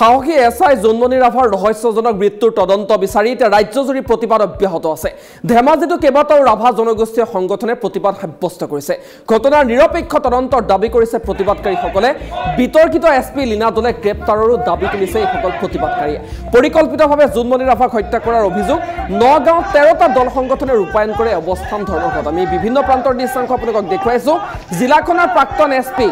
সাহসী S I Jonmoni ৰাভাৰ ৰহস্যজনক মৃত্যুৰ তদন্ত বিচাৰি এতিয়া ৰাজ্যজুৰি প্ৰতিবাদ অব্যাহত আছে। ধেমাজিতো কেইবাটাও ৰাভা জনগোষ্ঠীয় সংগঠনে প্ৰতিবাদ সাব্যস্ত কৰিছে। ঘটনাৰ নিৰপেক্ষ তদন্তৰ দাবী কৰিছে প্ৰতিবাদকাৰীসকলে। বিতৰ্কিত এছ পি লীনা দলে গ্ৰেপ্তাৰৰো দাবী তুলিছে এইসকল প্ৰতিবাদকাৰীয়ে। পৰিকল্পিতভাৱে জোনমণি ৰাভাক হত্যা কৰাৰ অভিযোগ নগাঁৱত তেৰটা দল সংগঠনে ৰূপায়ণ কৰে অৱস্থান ধৰ্মঘট। আমি বিভিন্ন প্ৰান্তৰ দৃশ্যাংশ আপোনালোকক দেখুৱাইছোঁ। জিলাখনৰ প্ৰাক্তন এছ পি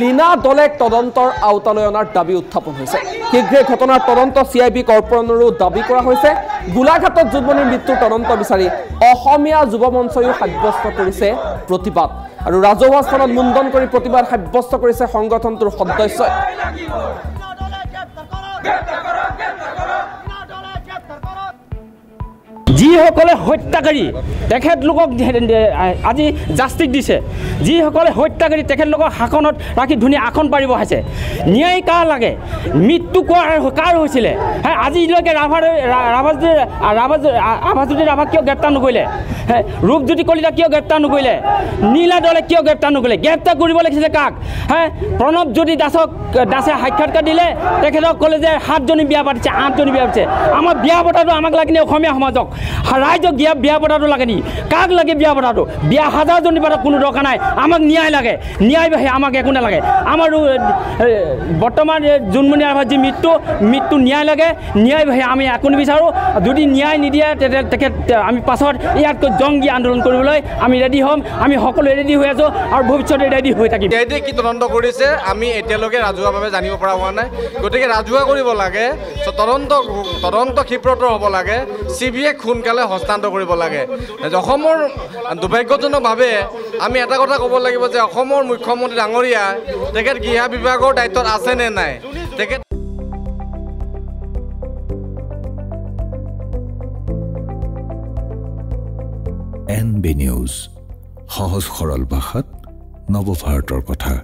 লীনা দলেক তদন্তৰ আওতালৈ অনাৰ দাবী উত্থাপন হৈছে। শীঘ্ৰে ঘটনাৰ তদন্ত চি আই বি কৰ্পোৰেশ্যনৰো দাবী কৰা হৈছে। গোলাঘাটত জোনমণিৰ মৃত্যুৰ তদন্ত বিচাৰি অসমীয়া যুৱ মঞ্চয়ো সাব্যস্ত কৰিছে প্ৰতিবাদ। আৰু ৰাজহুৱা স্থানত মুণ্ডন কৰি প্ৰতিবাদ সাব্যস্ত কৰিছে সংগঠনটোৰ সদস্যই। যিসকলে হত্যাকাৰী তেখেতলোকক আজি জাষ্টিক দিছে। যিসকলে হত্যাকাৰী তেখেতলোকক শাসনত ৰাখি ধুনীয়া আসন পাৰিব আছে। ন্যায় কাৰ লাগে? মৃত্যু কাৰ কাৰ হৈছিলে? হে আজিলৈকে ৰাভা ৰাভাজ্যোতি ৰাভাজ্যোতি ৰাভাক কিয় গ্ৰেপ্তাৰ নকৰিলে? হে ৰূপজ্যোতি কলিতা কিয় গ্ৰেপ্তাৰ নকৰিলে? নীলা দলে কিয় গ্ৰেপ্তাৰ নকৰিলে? গ্ৰেপ্তাৰ কৰিব লাগিছিলে কাক? হে প্ৰণৱজ্যোতি দাসক দাসে সাক্ষাৎকাৰ দিলে। তেখেতক ক'লে যে সাতজনী বিয়া পাতিছে আঠজনী বিয়া পাতিছে। আমাৰ বিয়া পতাটো আমাক লাগে সমাজক। ৰাইজক বিয়া বিয়া পতাটো লাগে নি? কাক লাগে বিয়া পতাটো? বিয়া হাজাৰজনী পাতক কোনো দৰকাৰ নাই। আমাক ন্যায় লাগে। ন্যায় আমাক একো নালাগে। আমাৰ বৰ্তমান জোনমণি ৰাভাৰ যি মৃত্যু মৃত্যু ন্যায় লাগে। ন্যায় আমি একো নিবিচাৰোঁ। যদি ন্যায় নিদিয়ে তেতিয়া তেখেত আমি পাছত ইয়াতকৈ জংগী আন্দোলন কৰিবলৈ আমি ৰেডি হ'ম। আমি সকলোৱে ৰেডি হৈ আছোঁ আৰু ভৱিষ্যতে ৰেডি হৈ থাকিম। সিহঁতে কি তদন্ত কৰিছে আমি এতিয়ালৈকে ৰাজহুৱাভাৱে জানিব পৰা হোৱা নাই। গতিকে ৰাজহুৱা কৰিব লাগে। তদন্ত তদন্ত ক্ষীপ্ৰতৰ হ'ব লাগে। চি বি আইক সোনকালে হস্তান্তৰ কৰিব লাগে। অসমৰ দুৰ্ভাগ্যজনকভাৱে আমি এটা কথা ক'ব লাগিব যে অসমৰ মুখ্যমন্ত্ৰী ডাঙৰীয়া তেখেত গৃহ বিভাগৰ দায়িত্বত আছে নে নাই? তেখেত এন বি নিউজ সহজ সৰল ভাষাত নৱভাৰতৰ কথা।